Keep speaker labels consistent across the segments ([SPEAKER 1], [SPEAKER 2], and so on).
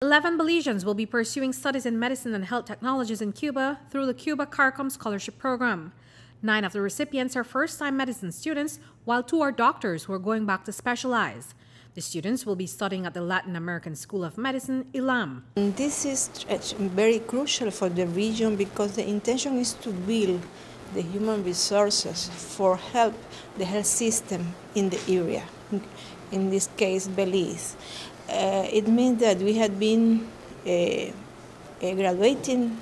[SPEAKER 1] 11 Belizeans will be pursuing studies in medicine and health technologies in Cuba through the Cuba CARICOM Scholarship Program. Nine of the recipients are first time medicine students, while two are doctors who are going back to specialize. The students will be studying at the Latin American School of Medicine, ELAM.
[SPEAKER 2] This is uh, very crucial for the region because the intention is to build the human resources for help the health system in the area, in this case Belize. Uh, it means that we had been uh, uh, graduating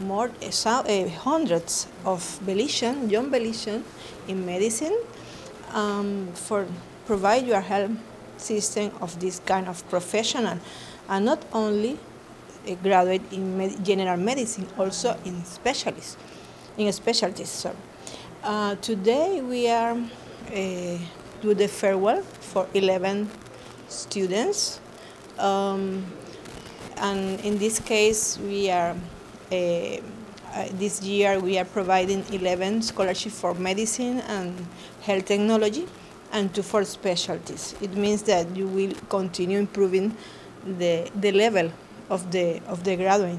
[SPEAKER 2] more uh, hundreds of Belizean, young Belizean in medicine um, for provide your health system of this kind of professional and not only graduate in med general medicine, also in specialists, in specialties. Sorry. Uh, today we are uh, do the farewell for 11 students, um, and in this case we are. Uh, uh, this year we are providing 11 scholarships for medicine and health technology and two for specialties. It means that you will continue improving the, the level of the of the graduate,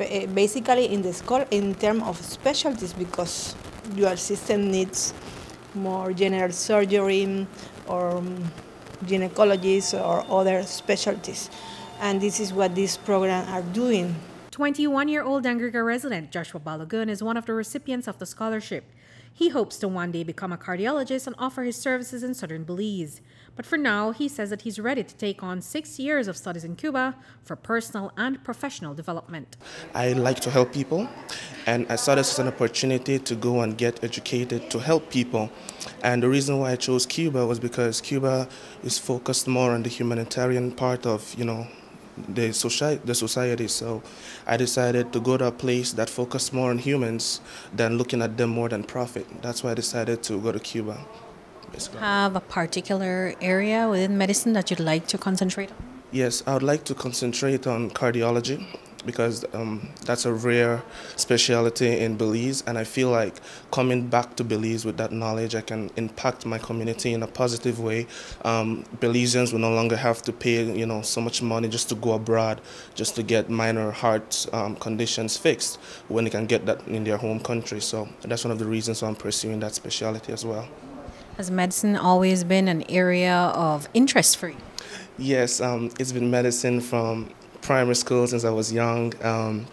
[SPEAKER 2] uh, basically in the school in terms of specialties because your system needs more general surgery or gynecologists or other specialties, and this is what these programs are doing.
[SPEAKER 1] 21 year old Dangriga resident Joshua Balogun is one of the recipients of the scholarship. He hopes to one day become a cardiologist and offer his services in southern Belize. But for now, he says that he's ready to take on six years of studies in Cuba for personal and professional development.
[SPEAKER 3] I like to help people, and I saw this as an opportunity to go and get educated to help people. And the reason why I chose Cuba was because Cuba is focused more on the humanitarian part of, you know, the society, the society. So I decided to go to a place that focused more on humans than looking at them more than profit. That's why I decided to go to Cuba.
[SPEAKER 1] Basically. Have a particular area within medicine that you'd like to concentrate on?
[SPEAKER 3] Yes, I would like to concentrate on cardiology because um, that's a rare specialty in Belize, and I feel like coming back to Belize with that knowledge, I can impact my community in a positive way. Um, Belizeans will no longer have to pay, you know, so much money just to go abroad, just to get minor heart um, conditions fixed when they can get that in their home country. So that's one of the reasons why I'm pursuing that specialty as well.
[SPEAKER 1] Has medicine always been an area of interest for you?
[SPEAKER 3] Yes, um, it's been medicine from primary school since I was young. Um,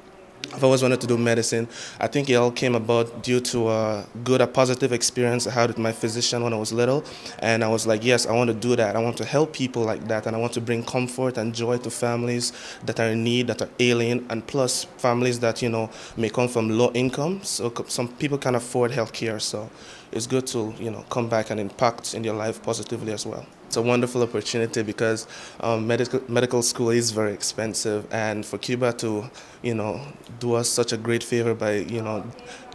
[SPEAKER 3] I've always wanted to do medicine. I think it all came about due to a good, a positive experience I had with my physician when I was little. And I was like, yes, I want to do that. I want to help people like that. And I want to bring comfort and joy to families that are in need, that are alien, and plus families that, you know, may come from low income. So some people can afford health care. So it's good to, you know, come back and impact in their life positively as well. It's a wonderful opportunity because um, medical medical school is very expensive, and for Cuba to, you know, do us such a great favor by, you know,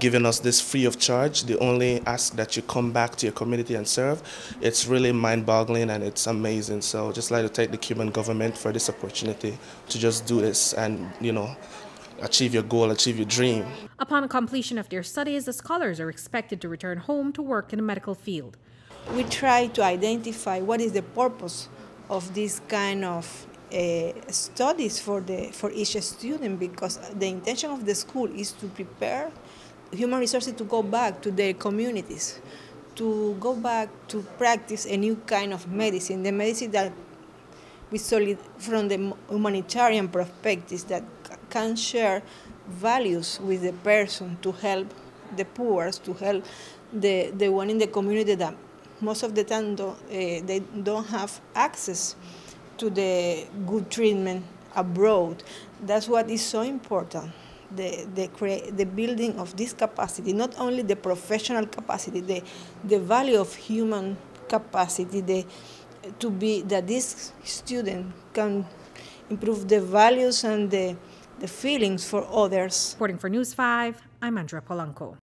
[SPEAKER 3] giving us this free of charge, they only ask that you come back to your community and serve. It's really mind-boggling and it's amazing. So just like to thank the Cuban government for this opportunity to just do this and, you know, achieve your goal, achieve your dream.
[SPEAKER 1] Upon completion of their studies, the scholars are expected to return home to work in the medical field
[SPEAKER 2] we try to identify what is the purpose of this kind of uh, studies for the for each student because the intention of the school is to prepare human resources to go back to their communities to go back to practice a new kind of medicine the medicine that we solid from the humanitarian perspectives that can share values with the person to help the poor to help the, the one in the community that most of the time don't, uh, they don't have access to the good treatment abroad. That's what is so important. The, the, the building of this capacity, not only the professional capacity, the, the value of human capacity, the, to be that this student can improve the values and the, the feelings for others.
[SPEAKER 1] Reporting for News 5, I'm Andrea Polanco.